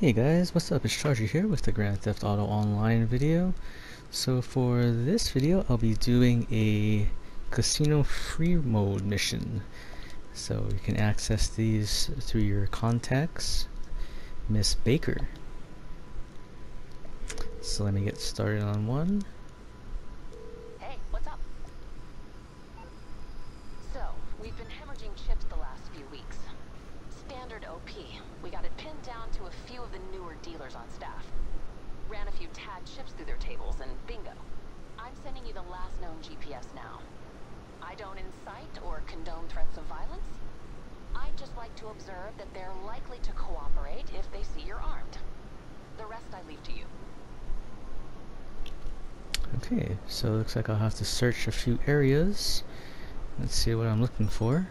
Hey guys, what's up? It's Charger here with the Grand Theft Auto Online video. So for this video, I'll be doing a casino free mode mission. So you can access these through your contacts, Miss Baker. So let me get started on one. Hey, what's up? So, we've been hemorrhaging chips the last few weeks. Standard OP. We got it pinned down to a few of the newer dealers on staff. Ran a few tad chips through their tables, and bingo. I'm sending you the last known GPS now. I don't incite or condone threats of violence. I'd just like to observe that they're likely to cooperate if they see you're armed. The rest I leave to you. Okay, so it looks like I'll have to search a few areas. Let's see what I'm looking for.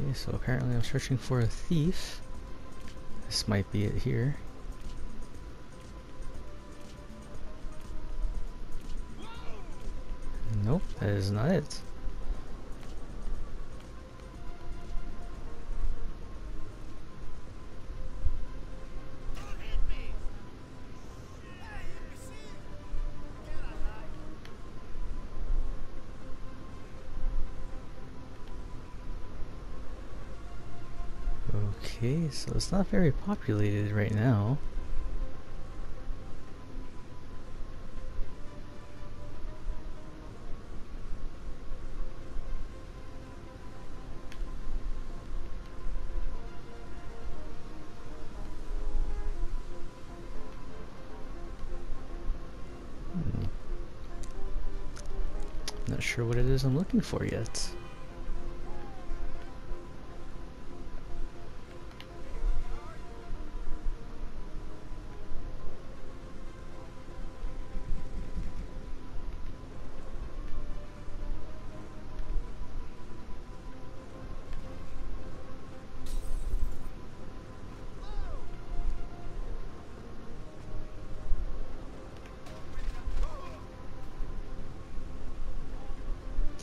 Okay, so apparently I'm searching for a thief. This might be it here. Nope, that is not it. So it's not very populated right now. Hmm. Not sure what it is I'm looking for yet.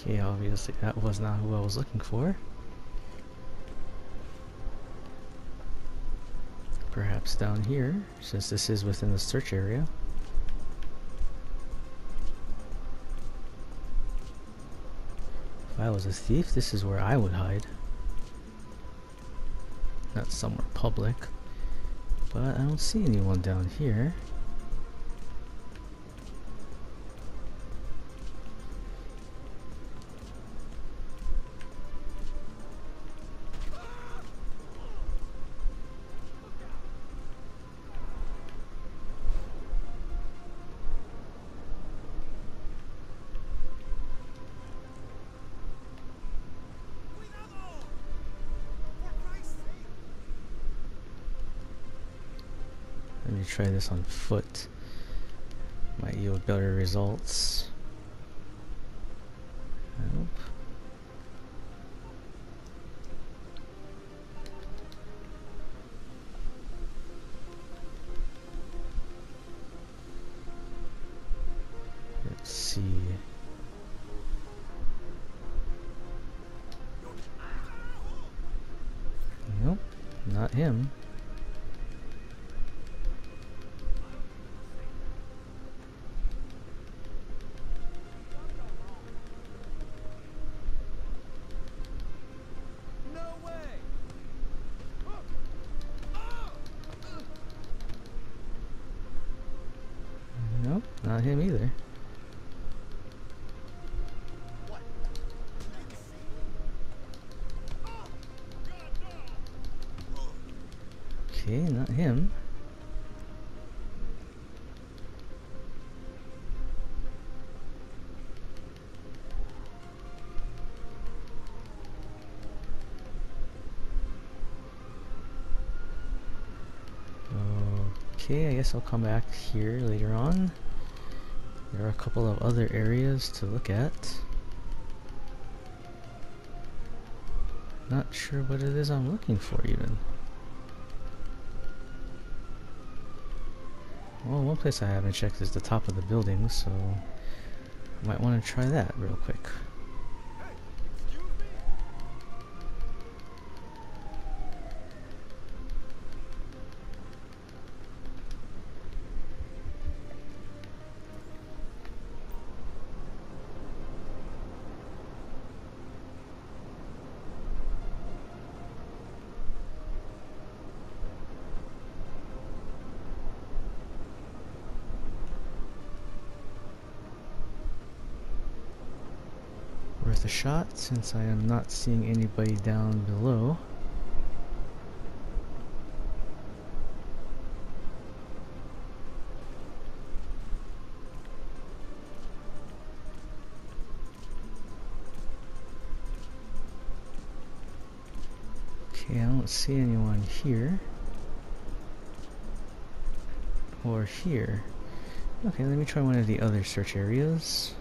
Okay, obviously that was not who I was looking for. Perhaps down here, since this is within the search area. If I was a thief, this is where I would hide. Not somewhere public. But I don't see anyone down here. Try this on foot. Might yield better results. Let's see. Nope, not him. Okay, not him. Okay, I guess I'll come back here later on. There are a couple of other areas to look at. Not sure what it is I'm looking for even. Well, one place I haven't checked is the top of the building, so I might want to try that real quick. Shot since I am not seeing anybody down below. Okay, I don't see anyone here. Or here. Okay, let me try one of the other search areas.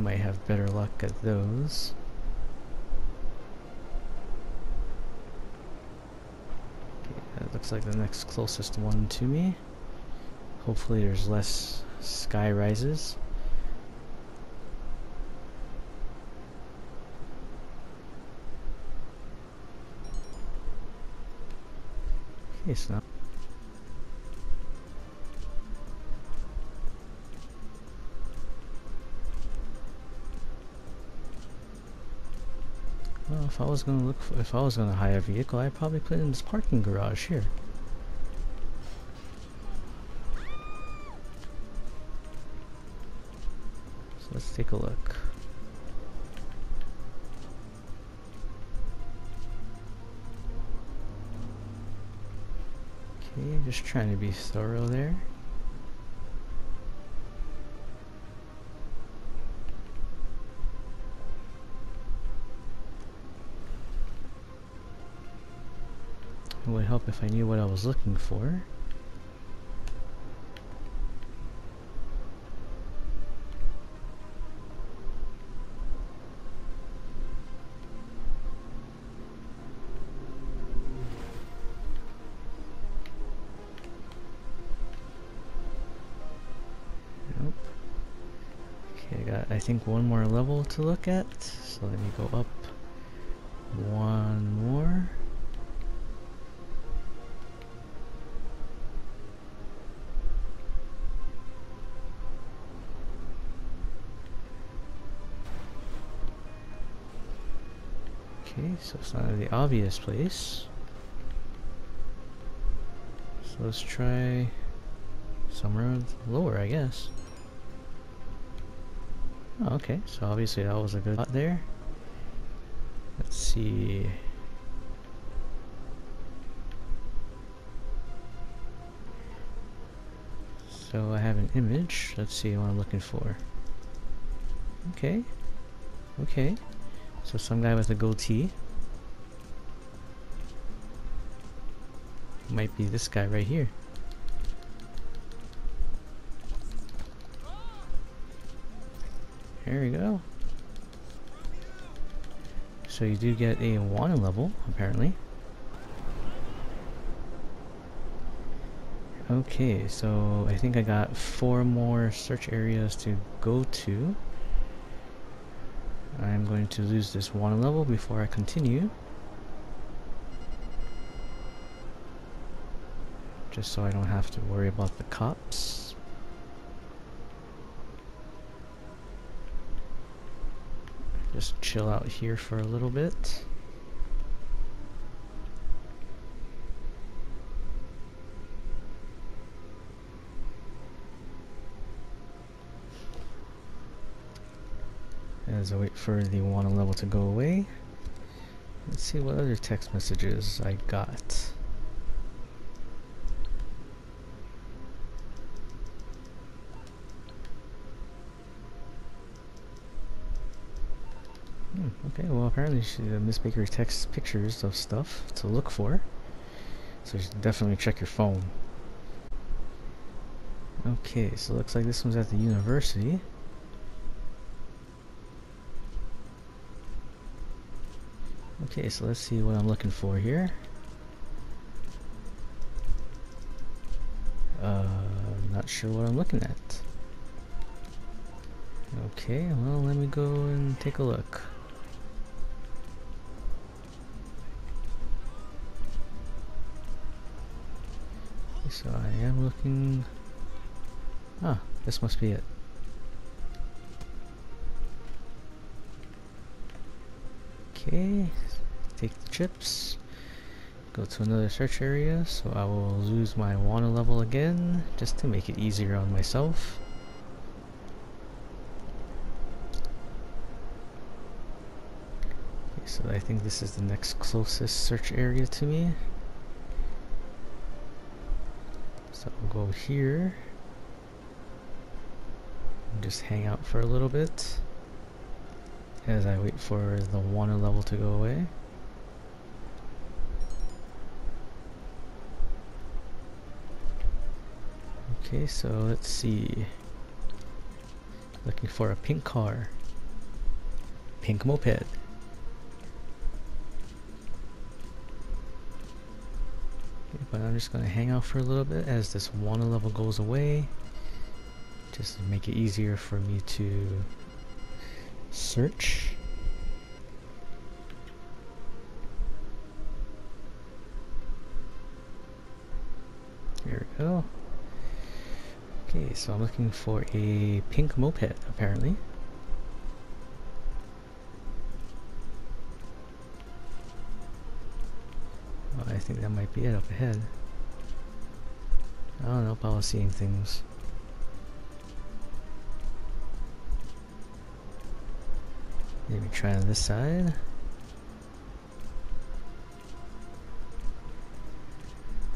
might have better luck at those. Okay, that looks like the next closest one to me. Hopefully there's less sky rises. Okay, so if I was gonna look for, if I was gonna hire a vehicle, I'd probably put it in this parking garage here. So let's take a look. Okay, just trying to be thorough there. Help if I knew what I was looking for. Nope. Okay, I got I think one more level to look at, so let me go up one Okay, so it's not the obvious place. So let's try somewhere lower, I guess. Oh, okay, so obviously that was a good spot there. Let's see. So I have an image. Let's see what I'm looking for. Okay. Okay. So some guy with a goatee. Might be this guy right here. There we go. So you do get a wanted level, apparently. Okay, so I think I got four more search areas to go to. I'm going to lose this one level before I continue. Just so I don't have to worry about the cops. Just chill out here for a little bit. As I wait for the wanted level to go away. Let's see what other text messages I got. Hmm, okay, well apparently she, uh, Miss Baker texts pictures of stuff to look for. So you should definitely check your phone. Okay, so it looks like this one's at the university. Okay, so let's see what I'm looking for here. Uh, not sure what I'm looking at. Okay, well, let me go and take a look. So I am looking... Ah, this must be it. Okay, take the chips, go to another search area, so I will lose my Wanna level again, just to make it easier on myself. Okay, so I think this is the next closest search area to me. So I'll go here, and just hang out for a little bit as I wait for the Wanna level to go away. Okay, so let's see. Looking for a pink car. Pink moped. Okay, but I'm just gonna hang out for a little bit as this Wanna level goes away. Just to make it easier for me to search. There we go. Okay, so I'm looking for a pink moped, apparently. I think that might be it up ahead. I don't know if I was seeing things. Maybe try on this side.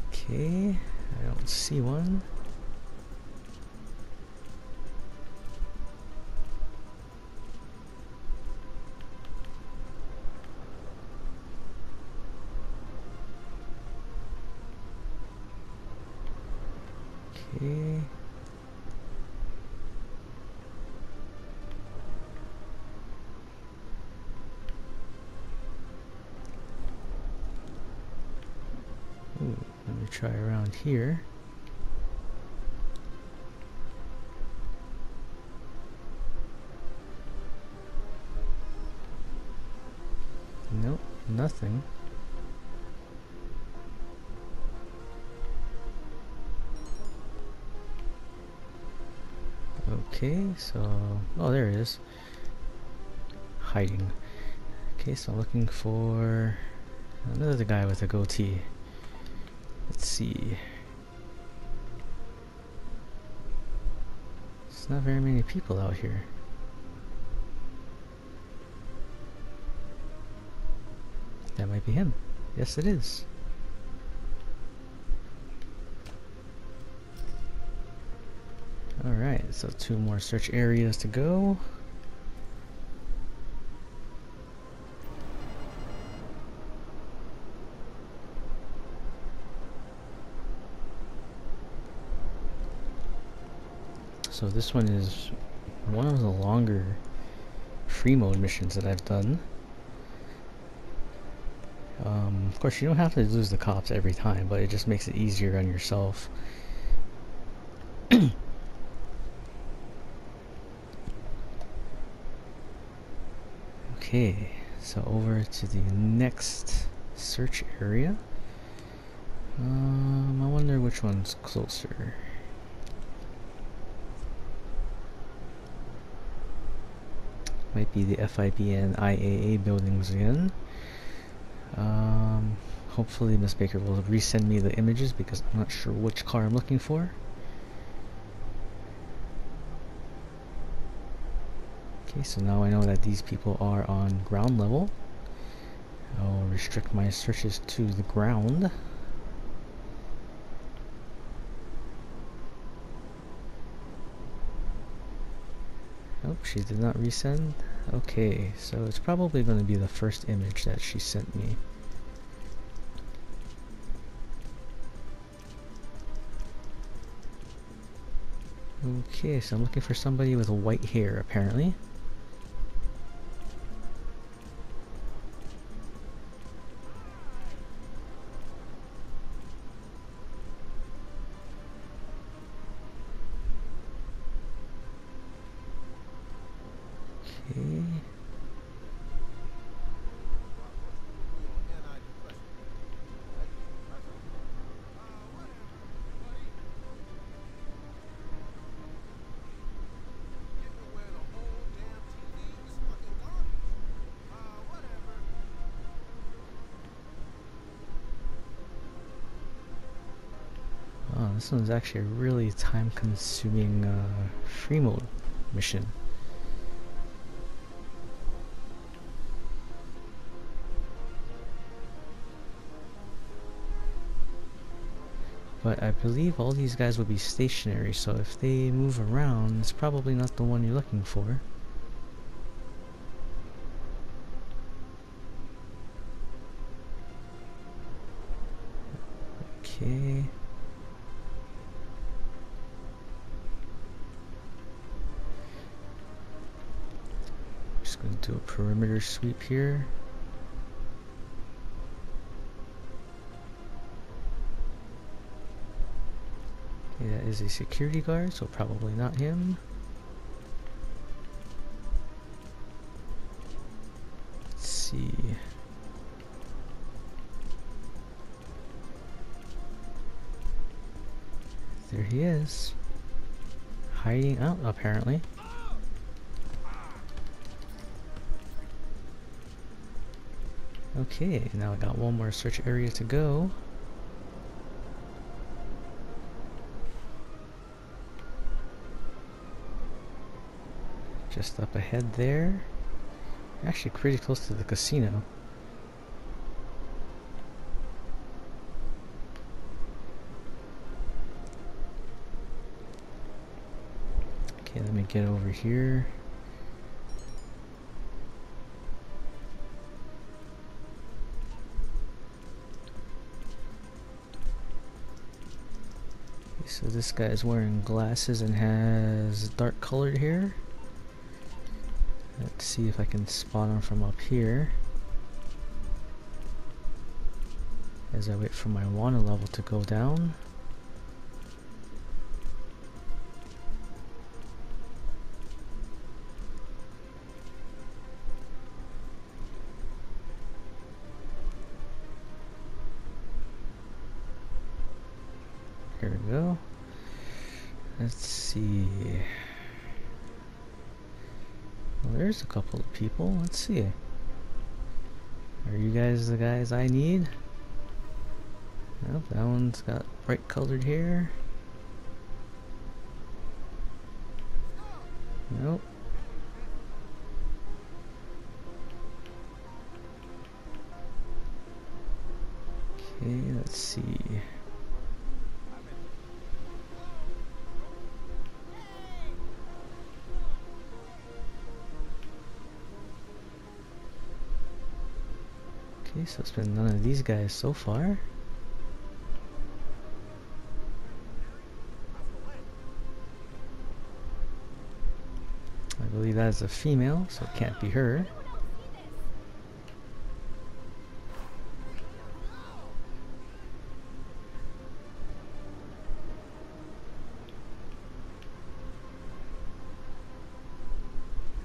Okay, I don't see one. Ooh, let me try around here. Nope, nothing. Okay, so... Oh, there it is. Hiding. Okay, so looking for another guy with a goatee. Let's see. There's not very many people out here. That might be him. Yes, it is. Alright, so two more search areas to go. So this one is one of the longer free mode missions that I've done. Um, of course, you don't have to lose the cops every time, but it just makes it easier on yourself. okay, so over to the next search area. Um, I wonder which one's closer. Might be the FIB and IAA buildings again. Um, hopefully Miss Baker will resend me the images because I'm not sure which car I'm looking for. Okay, so now I know that these people are on ground level. I'll restrict my searches to the ground. Oh, she did not resend? Okay, so it's probably going to be the first image that she sent me. Okay, so I'm looking for somebody with white hair, apparently. Oh, this one's actually a really time-consuming uh, free mode mission. But I believe all these guys will be stationary, so if they move around, it's probably not the one you're looking for. Okay. Just gonna do a perimeter sweep here. That is a security guard, so probably not him. Let's see. There he is. Hiding out, apparently. Okay, now I got one more search area to go. Just up ahead there. Actually pretty close to the casino. Okay, let me get over here. So this guy is wearing glasses and has dark colored hair. See if I can spot him from up here. As I wait for my water level to go down. Here we go. Let's see. Well, there's a couple of people. Let's see. Are you guys the guys I need? Nope, that one's got bright colored hair. Nope. Okay, let's see. Okay, so it's been none of these guys so far. I believe that is a female, so it can't be her.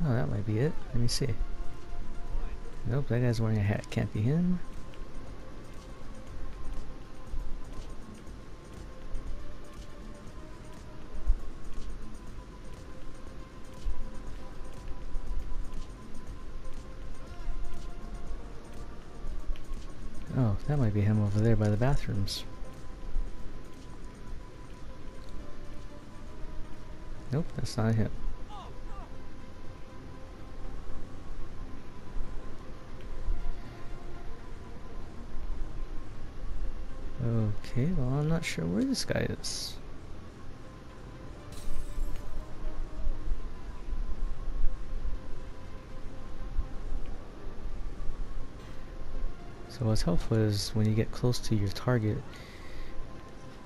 Oh, that might be it. Let me see. Nope, that guy's wearing a hat. Can't be him. Oh, that might be him over there by the bathrooms. Nope, that's not him. Okay, well I'm not sure where this guy is. So what's helpful is when you get close to your target,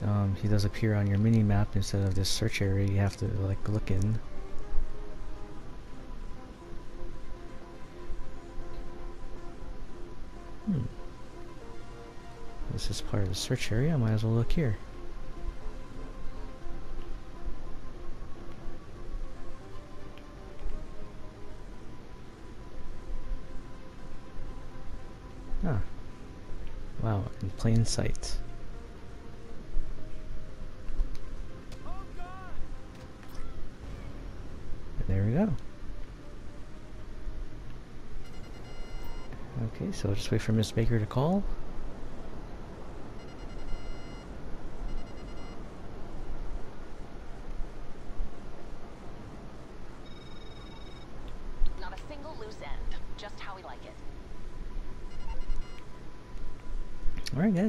um, he does appear on your mini map instead of this search area you have to like look in. this is part of the search area, I might as well look here. Ah. Wow, in plain sight. And there we go. Okay, so just wait for Miss Baker to call.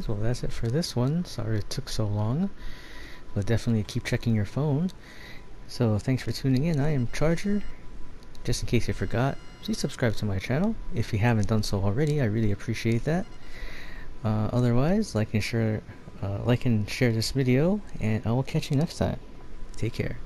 Guys, well that's it for this one. Sorry it took so long. But definitely keep checking your phone. So thanks for tuning in. I am Charger. Just in case you forgot, please subscribe to my channel. If you haven't done so already, I really appreciate that. Uh, otherwise, like and share, uh, like and share this video, and I will catch you next time. Take care.